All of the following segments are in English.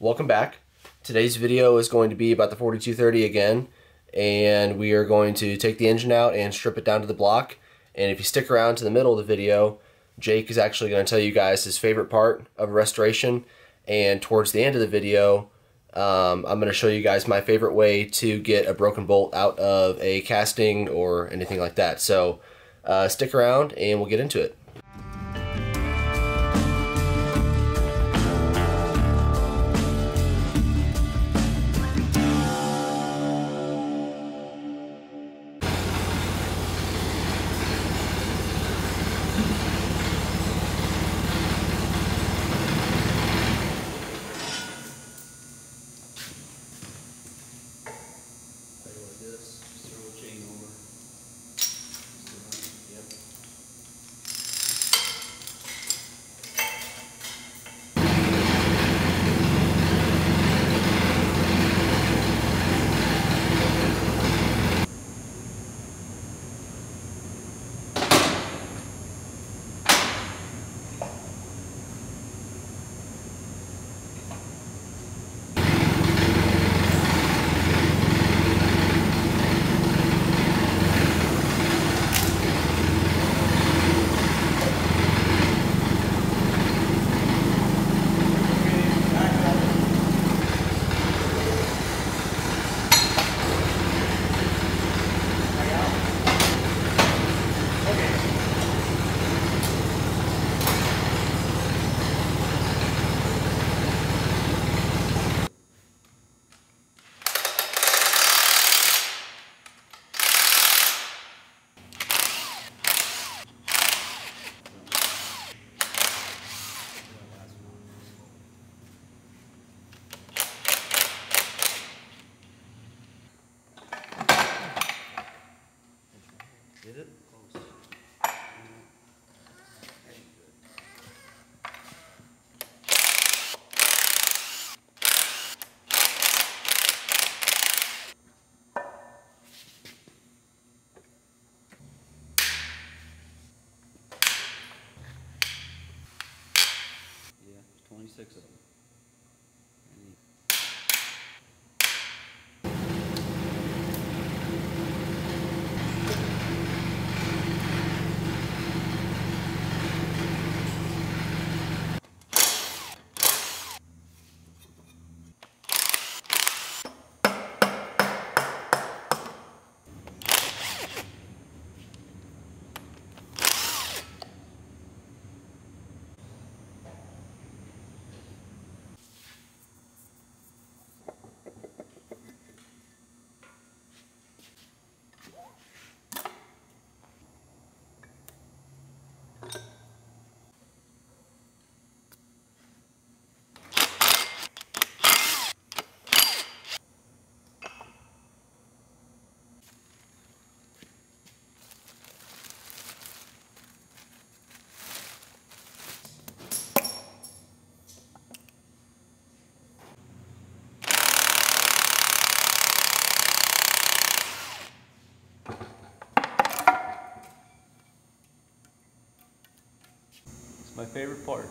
welcome back. Today's video is going to be about the 4230 again, and we are going to take the engine out and strip it down to the block. And if you stick around to the middle of the video, Jake is actually going to tell you guys his favorite part of restoration, and towards the end of the video, um, I'm going to show you guys my favorite way to get a broken bolt out of a casting or anything like that. So uh, stick around and we'll get into it. Twenty-six of them. And It's my favorite part,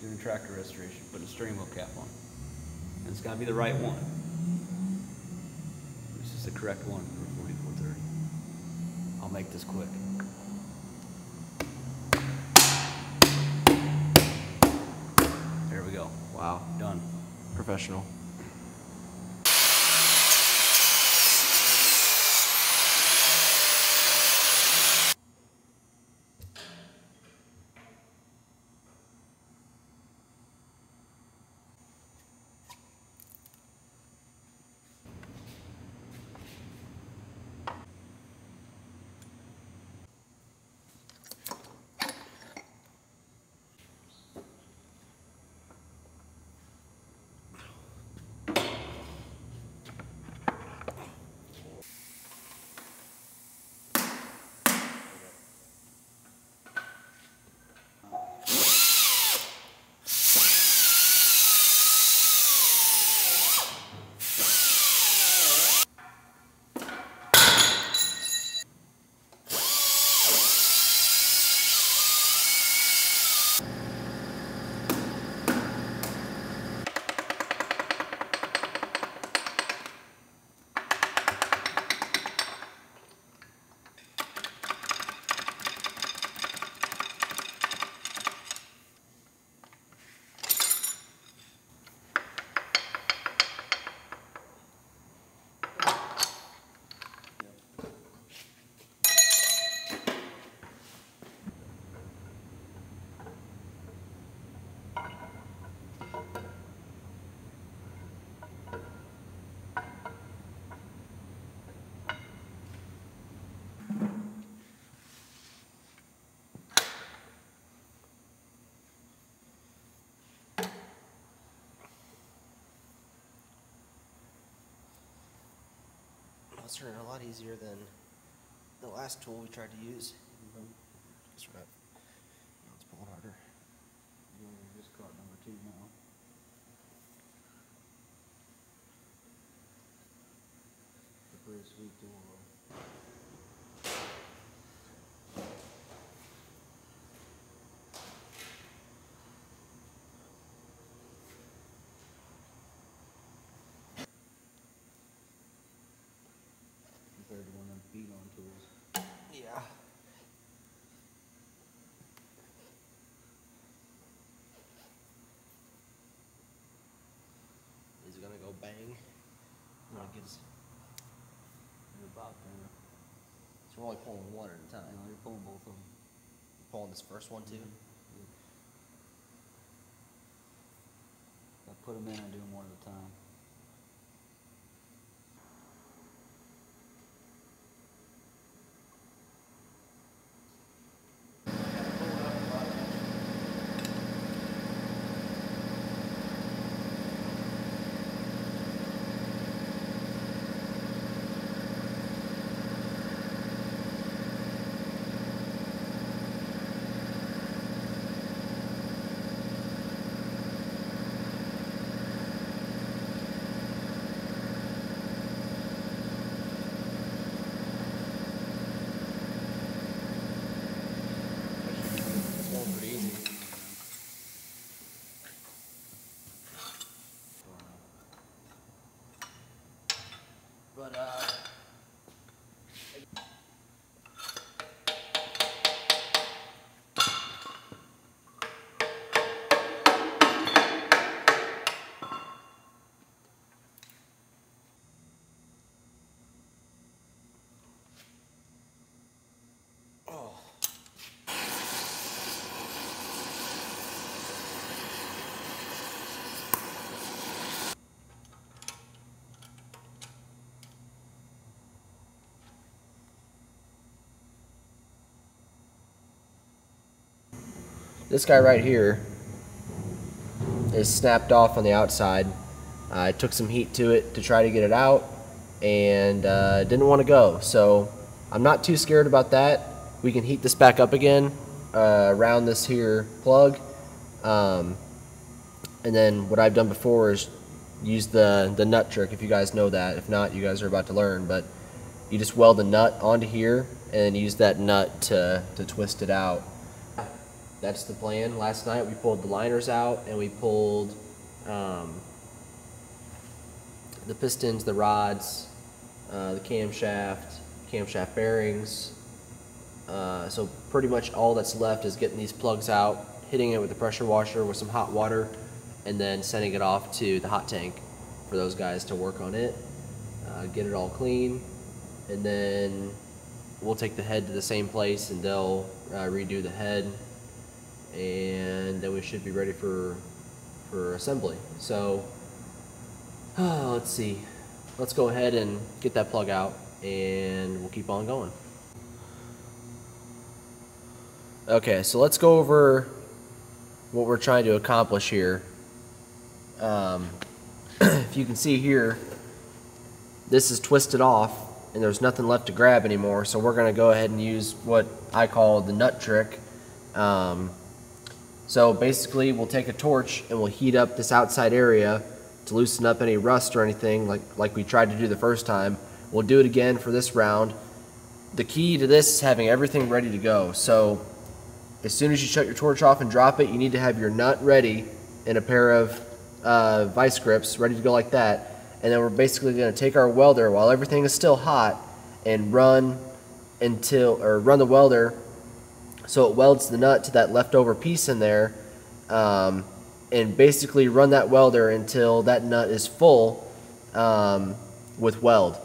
doing tractor restoration, putting a steering wheel cap on. And it's gotta be the right one. This is the correct one for forty-four thirty. I'll make this quick. There we go. Wow. Done. Professional. It's turning a lot easier than the last tool we tried to use. Guess we're not, it's pulling harder. You just caught number two now. It's a pretty sweet tool though. Compared to one of them feed on tools. Yeah. Is it gonna go bang? Gets, You're about there. so we're only pulling one at a No, time. you're pulling both of them. Pulling this first one too. Mm-hmm. I put them in, I do them one at a time. But uh. This guy right here is snapped off on the outside. I took some heat to it to try to get it out and uh, didn't want to go. So I'm not too scared about that. We can heat this back up again uh, around this here plug. Um, and then what I've done before is use the, the nut trick if you guys know that. If not, you guys are about to learn. But you just weld the nut onto here and use that nut to, to twist it out. That's the plan. Last night we pulled the liners out and we pulled um, the pistons, the rods, uh, the camshaft, camshaft bearings. Uh, so pretty much all that's left is getting these plugs out, hitting it with a pressure washer with some hot water, and then sending it off to the hot tank for those guys to work on it, uh, get it all clean, and then we'll take the head to the same place and they'll uh, redo the head, and then we should be ready for for assembly. So let's see, let's go ahead and get that plug out, and we'll keep on going. Okay, so let's go over what we're trying to accomplish here. Um, if you can see here, this is twisted off and there's nothing left to grab anymore. So we're going to go ahead and use what I call the nut trick. Um, so basically we'll take a torch and we'll heat up this outside area to loosen up any rust or anything like, like we tried to do the first time. We'll do it again for this round. The key to this is having everything ready to go. So as soon as you shut your torch off and drop it, you need to have your nut ready and a pair of uh, vice grips ready to go like that. And then we're basically going to take our welder while everything is still hot and run until, or run the welder so it welds the nut to that leftover piece in there. Um, and basically run that welder until that nut is full um, with weld.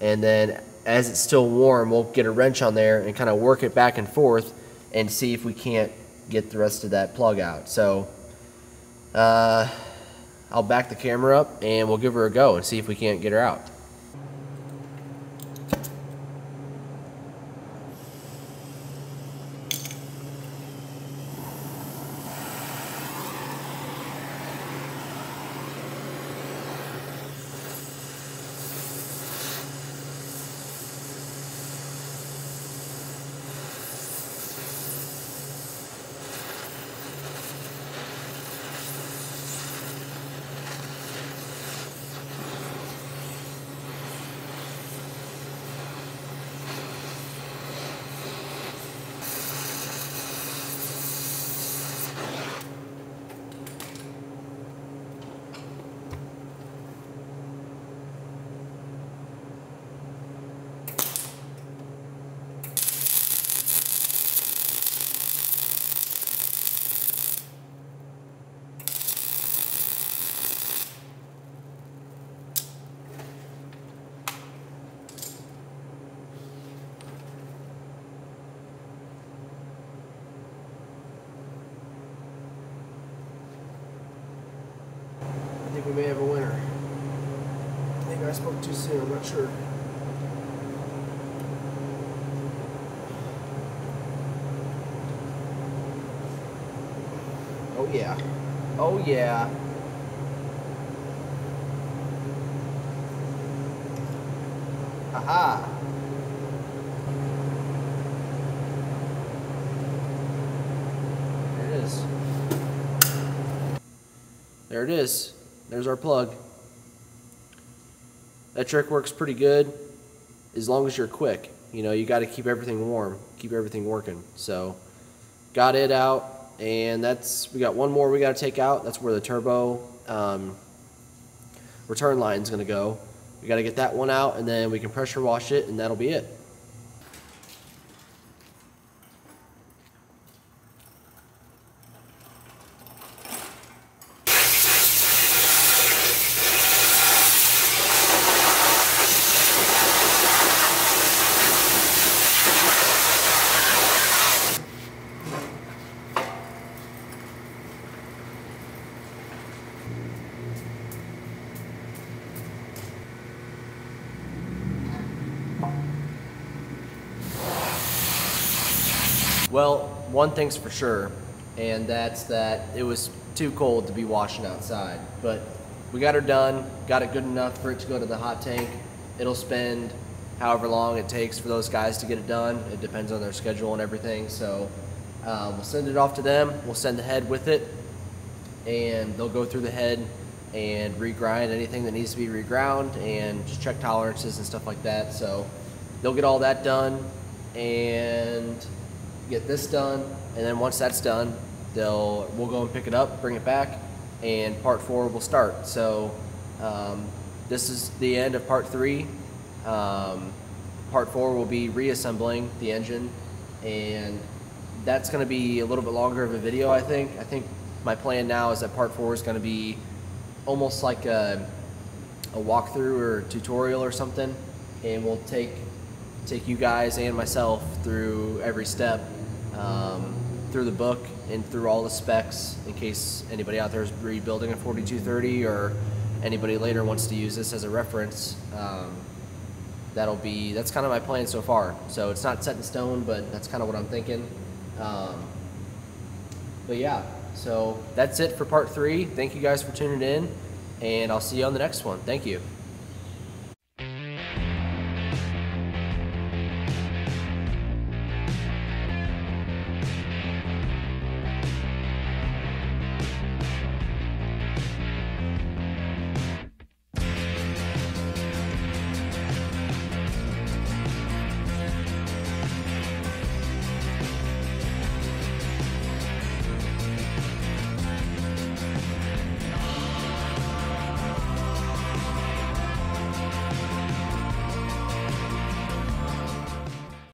And then as it's still warm, we'll get a wrench on there and kind of work it back and forth and see if we can't get the rest of that plug out. So uh, I'll back the camera up and we'll give her a go and see if we can't get her out. think we may have a winner. Too soon. I'm not sure. Oh yeah. Oh yeah. Aha. There it is. There it is. There's our plug. That trick works pretty good as long as you're quick. You know, you got to keep everything warm, keep everything working. So, got it out, and that's we got one more we got to take out. That's where the turbo um, return line is going to go. We got to get that one out, and then we can pressure wash it, and that'll be it. Well, one thing's for sure, and that's that it was too cold to be washing outside. But we got her done, got it good enough for it to go to the hot tank. It'll spend however long it takes for those guys to get it done. It depends on their schedule and everything. So uh, we'll send it off to them. We'll send the head with it, and they'll go through the head and regrind anything that needs to be reground and just check tolerances and stuff like that. So they'll get all that done and get this done, and then once that's done, they'll we'll go and pick it up, bring it back, and part four will start. So um, this is the end of part three. Um, part four will be reassembling the engine, and that's going to be a little bit longer of a video. I think. I think my plan now is that part four is going to be almost like a, a walkthrough or tutorial or something, and we'll take take you guys and myself through every step um, through the book and through all the specs in case anybody out there is rebuilding a 4230 or anybody later wants to use this as a reference. Um, that'll be that's kind of my plan so far. So it's not set in stone, but that's kind of what I'm thinking. Um, but yeah, so that's it for part three. Thank you guys for tuning in, and I'll see you on the next one. Thank you.